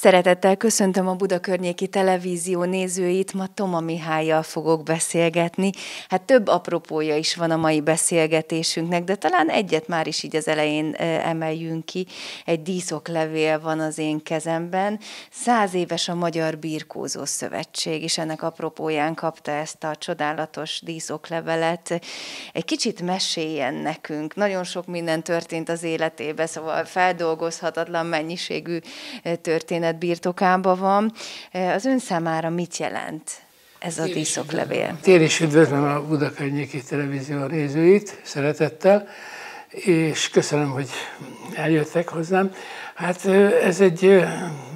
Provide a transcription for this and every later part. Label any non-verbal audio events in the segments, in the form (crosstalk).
Szeretettel köszöntöm a Buda környéki televízió nézőit, ma Toma Mihályjal fogok beszélgetni. Hát több apropója is van a mai beszélgetésünknek, de talán egyet már is így az elején emeljünk ki. Egy díszoklevél van az én kezemben. Száz éves a Magyar Birkózó Szövetség, és ennek apropóján kapta ezt a csodálatos díszoklevelet. Egy kicsit meséljen nekünk. Nagyon sok minden történt az életében, szóval feldolgozhatatlan mennyiségű történet történet birtokában van. Az ön számára mit jelent ez a díszoklevél? Én is üdvözlöm a Buda környéki televízió nézőit, szeretettel, és köszönöm, hogy eljöttek hozzám. Hát ez egy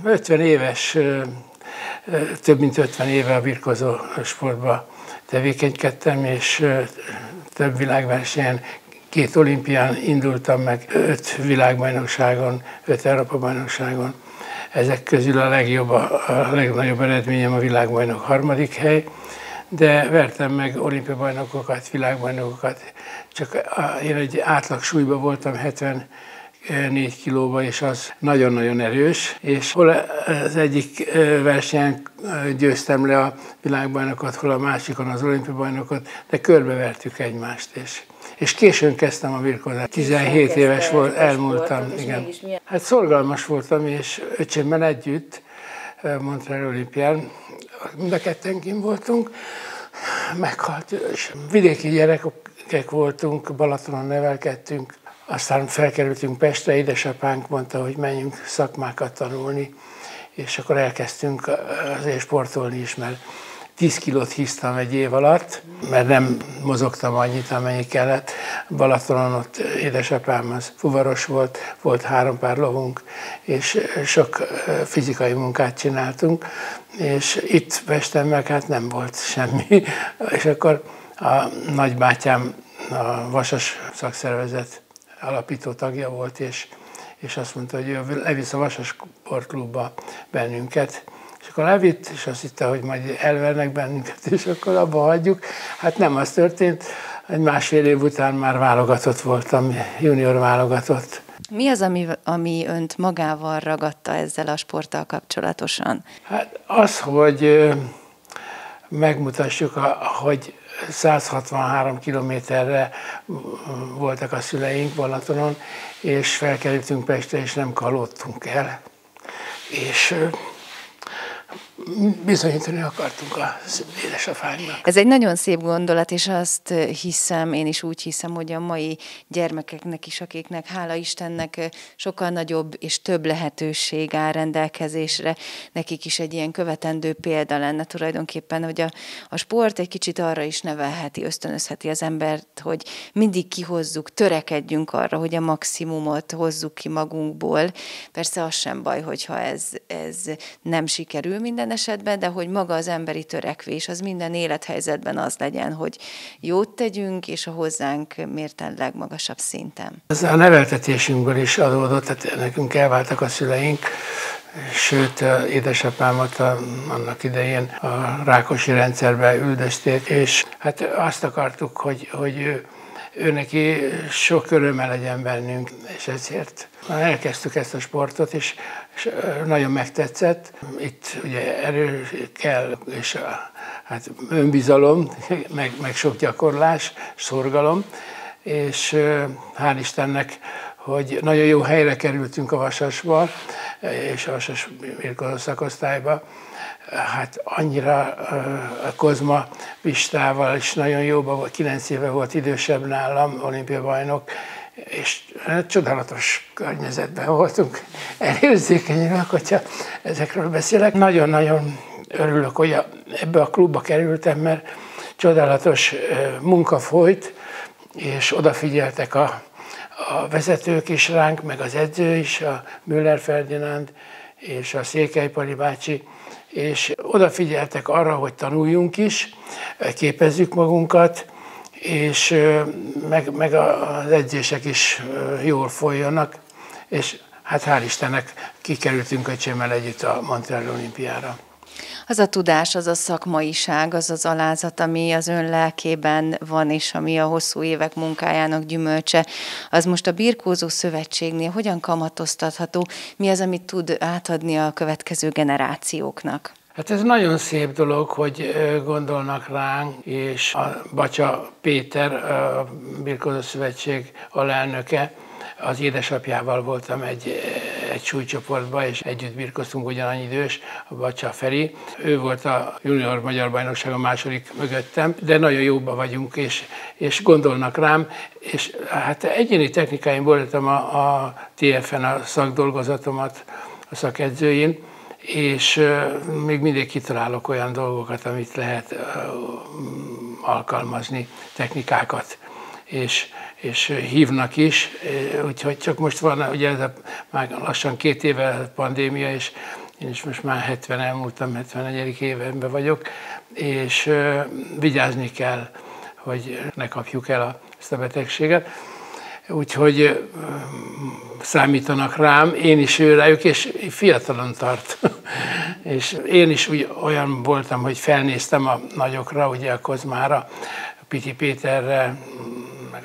50 éves, több mint 50 éve a birkozó sportba tevékenykedtem, és több világversenyen, két olimpián indultam meg, öt világbajnokságon, öt Európa-bajnokságon ezek közül a legjobb, a legnagyobb eredményem a világbajnok harmadik hely, de vertem meg olimpiai bajnokokat, világbajnokokat, csak én egy átlag súlyban voltam 70 4 kilóba, és az nagyon-nagyon erős, és hol az egyik versenyen győztem le a világbajnokot, hol a másikon az olimpiai bajnokot, de körbevertük egymást, és és későn kezdtem a birkozást. 17 éves volt, elmúltam, volt, igen. Hát szorgalmas voltam, és öcsémmel együtt Montreal olimpián, mind a ketten kim voltunk, meghalt, és vidéki gyerekek voltunk, Balatonon nevelkedtünk, aztán felkerültünk Pestre, édesapánk mondta, hogy menjünk szakmákat tanulni, és akkor elkezdtünk azért sportolni is, mert 10 kilót hisztam egy év alatt, mert nem mozogtam annyit, amennyi kellett. Balatonon ott édesapám az fuvaros volt, volt három pár lovunk, és sok fizikai munkát csináltunk, és itt Pesten meg hát nem volt semmi. (laughs) És akkor a nagybátyám a Vasas szakszervezet alapító tagja volt, és, és azt mondta, hogy ő levisz a Vasas sportklubba bennünket, akkor levitt, és azt hitte, hogy majd elvernek bennünket, és akkor abba hagyjuk. Hát nem az történt, egy másfél év után már válogatott voltam, junior válogatott. Mi az, ami, ami önt magával ragadta ezzel a sporttal kapcsolatosan? Hát az, hogy megmutassuk, hogy 163 kilométerre voltak a szüleink Balatonon, és felkerültünk Pestre, és nem kalódtunk el. És bizonyítani akartunk az édesapánknak. Ez egy nagyon szép gondolat, és azt hiszem, én is úgy hiszem, hogy a mai gyermekeknek is, akiknek hála Istennek sokkal nagyobb és több lehetőség áll rendelkezésre, nekik is egy ilyen követendő példa lenne tulajdonképpen, hogy a, a sport egy kicsit arra is nevelheti, ösztönözheti az embert, hogy mindig kihozzuk, törekedjünk arra, hogy a maximumot hozzuk ki magunkból. Persze az sem baj, hogyha ez, ez nem sikerül minden esetben, de hogy maga az emberi törekvés az minden élethelyzetben az legyen, hogy jót tegyünk, és a hozzánk mérten legmagasabb szinten. Ez a neveltetésünkből is adódott, tehát nekünk elváltak a szüleink, sőt, édesapámat a, annak idején a Rákosi rendszerbe üldözték, és hát azt akartuk, hogy, hogy ő, neki sok öröme legyen bennünk, és ezért elkezdtük ezt a sportot, és és nagyon megtetszett. Itt ugye erő kell, és a, hát önbizalom, meg, meg sok gyakorlás, szorgalom, és hál' Istennek, hogy nagyon jó helyre kerültünk a Vasasba, és a Vasas Mirkozó szakosztályba. Hát annyira a Kozma Pistával is nagyon jóban volt, kilenc éve volt idősebb nálam, olimpia bajnok, és csodálatos környezetben voltunk, elérzékenyülök, hogyha ezekről beszélek. Nagyon-nagyon örülök, hogy ebbe a klubba kerültem, mert csodálatos munka folyt, és odafigyeltek a, a vezetők is ránk, meg az edző is, a Müller Ferdinand és a Székelypali bácsi, és odafigyeltek arra, hogy tanuljunk is, képezzük magunkat, és meg, meg az edzések is jól folyjanak, és hát hál' Istennek kikerültünk öcsémmel együtt a Montreal olimpiára. Az a tudás, az a szakmaiság, az az alázat, ami az ön lelkében van, és ami a hosszú évek munkájának gyümölcse, az most a Birkózó Szövetségnél hogyan kamatoztatható? Mi az, amit tud átadni a következő generációknak? Hát ez nagyon szép dolog, hogy gondolnak ránk, és a Bacsa Péter, a Birkózó Szövetség alelnöke, az édesapjával voltam egy, egy súlycsoportban, és együtt birkoztunk ugyanannyi idős, a Bacsa Feri. Ő volt a junior magyar bajnokság a második mögöttem, de nagyon jóban vagyunk, és, és gondolnak rám, és hát egyéni technikáim voltam a, a TFN a szakdolgozatomat, a szakedzőjén, és még mindig kitalálok olyan dolgokat, amit lehet alkalmazni, technikákat, és, és hívnak is, úgyhogy csak most van, ugye ez a, már lassan két éve pandémia, és én is most már 70 elmúltam, 71. évenben vagyok, és vigyázni kell, hogy ne kapjuk el a, ezt a betegséget úgyhogy számítanak rám, én is ő rájuk, és fiatalon tart. (laughs) és én is úgy olyan voltam, hogy felnéztem a nagyokra, ugye a Kozmára, Piti Péterre,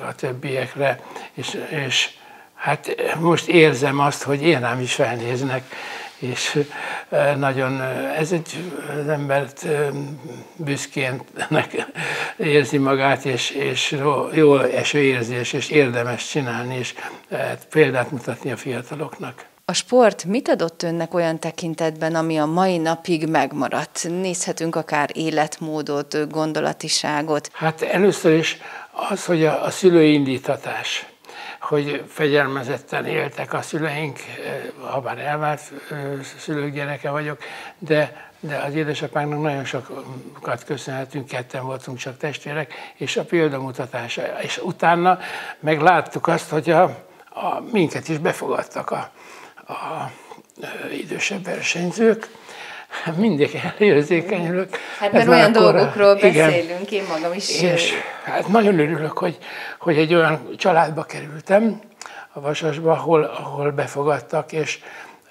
a többiekre, és, és hát most érzem azt, hogy én rám is felnéznek és nagyon, ez egy az embert büszkénnek érzi magát, és, és jó eső érzés, és érdemes csinálni, és példát mutatni a fiataloknak. A sport mit adott önnek olyan tekintetben, ami a mai napig megmaradt? Nézhetünk akár életmódot, gondolatiságot. Hát először is az, hogy a, a szülői indítatás hogy fegyelmezetten éltek a szüleink, eh, ha bár elvált eh, szülők gyereke vagyok, de, de az édesapánknak nagyon sokat köszönhetünk, ketten voltunk csak testvérek, és a példamutatása. És utána megláttuk azt, hogy a, a, minket is befogadtak a, a eh, idősebb versenyzők, mindig elérzékenyülök. Hát mert olyan akkora, dolgokról beszélünk, igen, én magam is. És hát nagyon örülök, hogy, hogy egy olyan családba kerültem, a Vasasba, ahol, ahol befogadtak, és,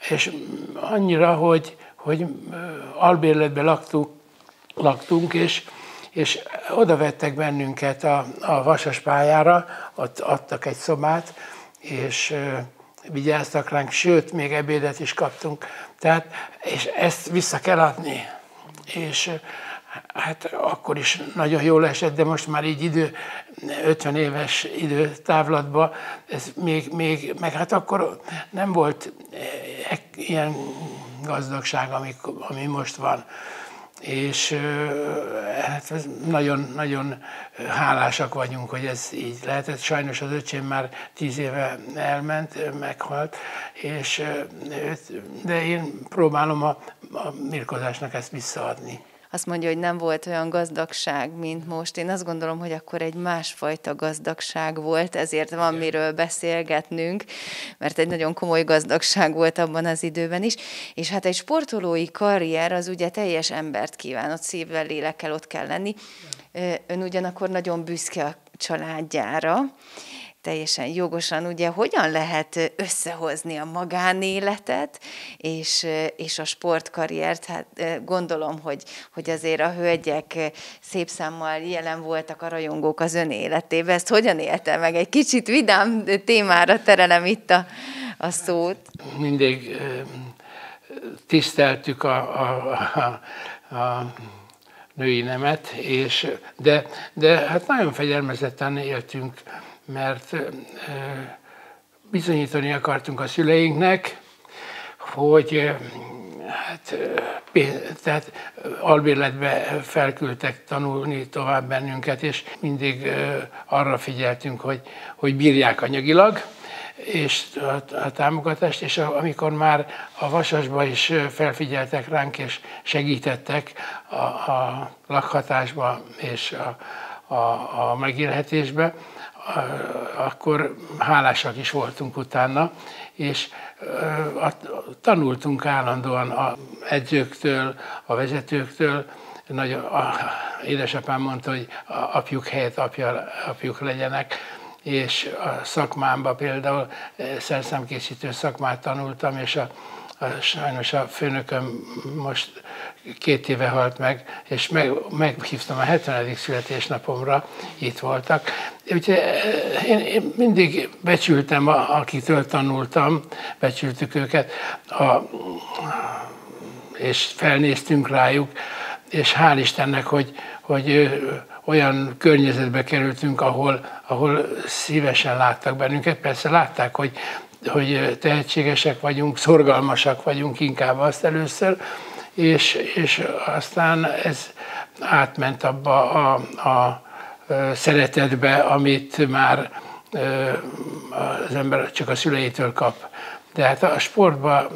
és annyira, hogy, hogy albérletben laktunk, laktunk és, és oda vettek bennünket a, a Vasas pályára, ott adtak egy szobát, és vigyáztak ránk, sőt, még ebédet is kaptunk. Tehát, és ezt vissza kell adni. És hát akkor is nagyon jól esett, de most már így idő, 50 éves időtávlatban, ez még, még, meg hát akkor nem volt e, ilyen gazdagság, ami, ami most van és hát nagyon-nagyon hálásak vagyunk, hogy ez így lehetett. Sajnos az öcsém már tíz éve elment, meghalt, és, de én próbálom a, a mirkozásnak ezt visszaadni azt mondja, hogy nem volt olyan gazdagság, mint most. Én azt gondolom, hogy akkor egy másfajta gazdagság volt, ezért van Igen. miről beszélgetnünk, mert egy nagyon komoly gazdagság volt abban az időben is. És hát egy sportolói karrier az ugye teljes embert kíván, ott szívvel, lélekkel ott kell lenni. Ön ugyanakkor nagyon büszke a családjára, teljesen jogosan, ugye hogyan lehet összehozni a magánéletet és, és a sportkarriert? Hát gondolom, hogy, hogy azért a hölgyek szép számmal jelen voltak a rajongók az ön életében. Ezt hogyan élte meg? Egy kicsit vidám témára terelem itt a, a szót. Mindig tiszteltük a, a, a, a női nemet, és, de, de hát nagyon fegyelmezetten éltünk mert bizonyítani akartunk a szüleinknek, hogy hát, tehát albérletbe felküldtek tanulni tovább bennünket, és mindig arra figyeltünk, hogy, hogy bírják anyagilag, és a, támogatást, és amikor már a Vasasba is felfigyeltek ránk, és segítettek a, a lakhatásba és a, a, a megélhetésbe, akkor hálásak is voltunk utána, és tanultunk állandóan a edzőktől, a vezetőktől, nagy, a, édesapám mondta, hogy apjuk helyett apja, apjuk legyenek, és a szakmámba például szerszámkészítő szakmát tanultam, és a, sajnos a főnököm most két éve halt meg, és meg, meghívtam a 70. születésnapomra, itt voltak. Úgyhogy eh, én, én mindig becsültem, akitől tanultam, becsültük őket, a, és felnéztünk rájuk, és hál' Istennek, hogy, hogy olyan környezetbe kerültünk, ahol, ahol szívesen láttak bennünket. Persze látták, hogy, hogy tehetségesek vagyunk, szorgalmasak vagyunk inkább azt először, és, és aztán ez átment abba a, a szeretetbe, amit már az ember csak a szüleitől kap. De hát a sportban,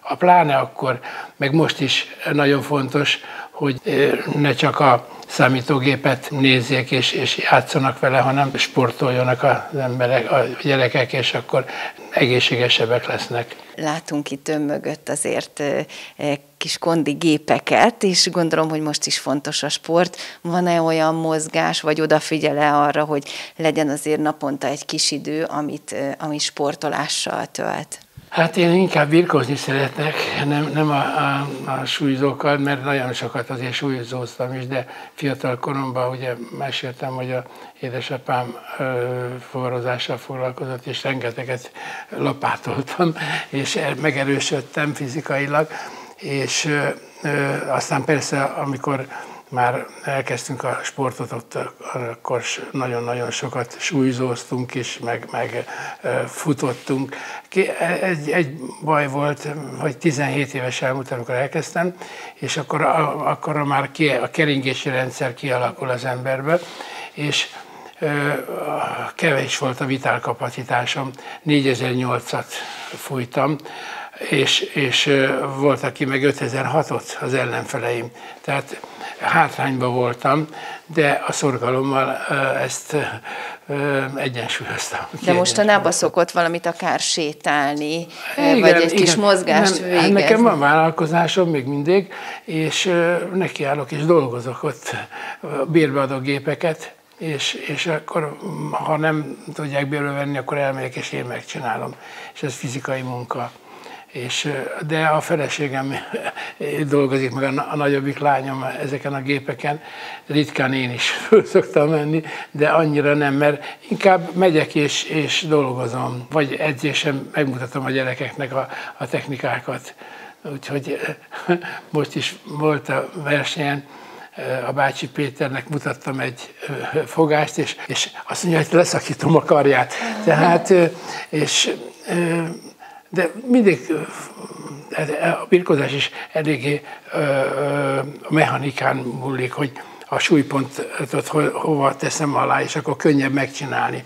a pláne akkor, meg most is nagyon fontos, hogy ne csak a számítógépet nézzék és, és játszanak vele, hanem sportoljanak az emberek, a gyerekek, és akkor egészségesebbek lesznek. Látunk itt ön mögött azért kis kondi gépeket, és gondolom, hogy most is fontos a sport. Van-e olyan mozgás, vagy odafigyele arra, hogy legyen azért naponta egy kis idő, amit, amit sportolással tölt? Hát én inkább birkozni szeretnek, nem, nem a, a, a súlyzókkal, mert nagyon sokat azért súlyzóztam is, de fiatal koromban ugye meséltem, hogy a édesapám fuvarozással foglalkozott, és rengeteget lapátoltam, és megerősödtem fizikailag, és aztán persze, amikor már elkezdtünk a sportot, ott akkor nagyon-nagyon sokat súlyzóztunk is, meg, meg futottunk. Egy, egy baj volt, hogy 17 éves elmúlt, amikor elkezdtem, és akkor, akkor már ki, a keringési rendszer kialakul az emberbe, és kevés volt a vitálkapacitásom, 4008-at fújtam, és, és volt, aki meg 5006-ot az ellenfeleim. Tehát hátrányban voltam, de a szorgalommal ezt egyensúlyoztam. De mostanában szokott valamit akár sétálni, igen, vagy egy igen, kis mozgást nem, végezni. Nekem van vállalkozásom még mindig, és nekiállok és dolgozok ott, bérbeadok gépeket, és, és akkor, ha nem tudják bérbe venni, akkor elmegyek és én megcsinálom. És ez fizikai munka. És, de a feleségem dolgozik, meg a, nagyobbik lányom ezeken a gépeken. Ritkán én is föl szoktam menni, de annyira nem, mert inkább megyek és, és dolgozom. Vagy edzésem megmutatom a gyerekeknek a, a technikákat. Úgyhogy (laughs) most is volt a versenyen, a bácsi Péternek mutattam egy fogást, és, és azt mondja, hogy leszakítom a karját. Tehát, és de mindig a birkozás is eléggé a mechanikán múlik, hogy a súlypontot ho, hova teszem alá, és akkor könnyebb megcsinálni.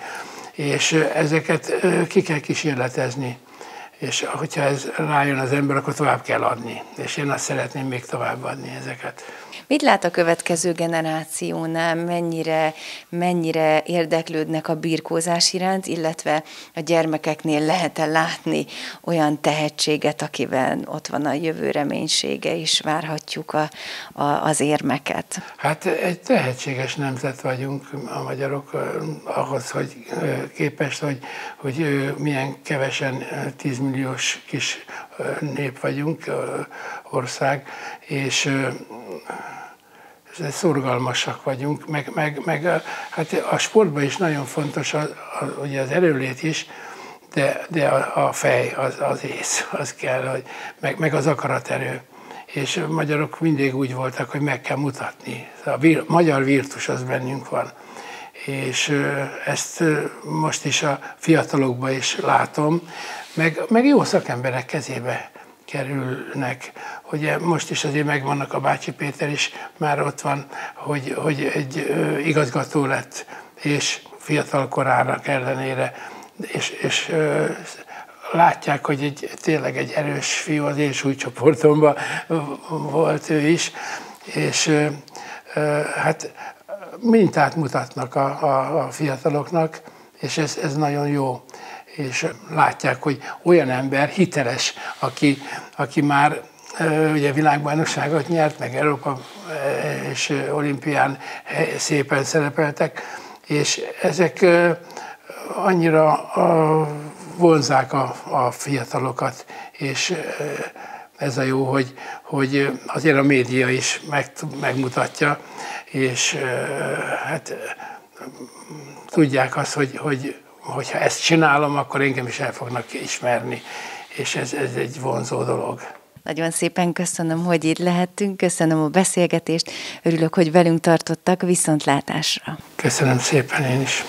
És ezeket ki kell kísérletezni. És hogyha ez rájön az ember, akkor tovább kell adni. És én azt szeretném még tovább adni ezeket. Mit lát a következő generációnál, mennyire, mennyire érdeklődnek a birkózás iránt, illetve a gyermekeknél lehet-e látni olyan tehetséget, akivel ott van a jövő reménysége, és várhatjuk a, a, az érmeket? Hát egy tehetséges nemzet vagyunk a magyarok ahhoz, hogy képest, hogy, hogy milyen kevesen 10 milliós kis nép vagyunk, ország, és szorgalmasak vagyunk, meg, meg, meg hát a sportban is nagyon fontos a, a, ugye az erőlét is, de, de a, a fej, az, az ész, az kell, hogy, meg, meg az akaraterő. És a magyarok mindig úgy voltak, hogy meg kell mutatni. A vir, magyar virtus az bennünk van. És ezt most is a fiatalokban is látom, meg, meg jó szakemberek kezébe kerülnek. Ugye most is azért megvannak a Bácsi Péter is, már ott van, hogy, hogy egy igazgató lett, és fiatal korának ellenére, és, és látják, hogy egy, tényleg egy erős fiú az én súlycsoportomban volt ő is, és hát mintát mutatnak a, a, a fiataloknak, és ez, ez nagyon jó és látják, hogy olyan ember hiteles, aki, aki már ugye világbajnokságot nyert, meg Európa és olimpián szépen szerepeltek, és ezek annyira vonzák a, a fiatalokat, és ez a jó, hogy, hogy azért a média is meg, megmutatja, és hát tudják azt, hogy, hogy hogyha ezt csinálom, akkor engem is el fognak ismerni, és ez, ez egy vonzó dolog. Nagyon szépen köszönöm, hogy itt lehettünk, köszönöm a beszélgetést, örülök, hogy velünk tartottak, viszontlátásra. Köszönöm szépen én is.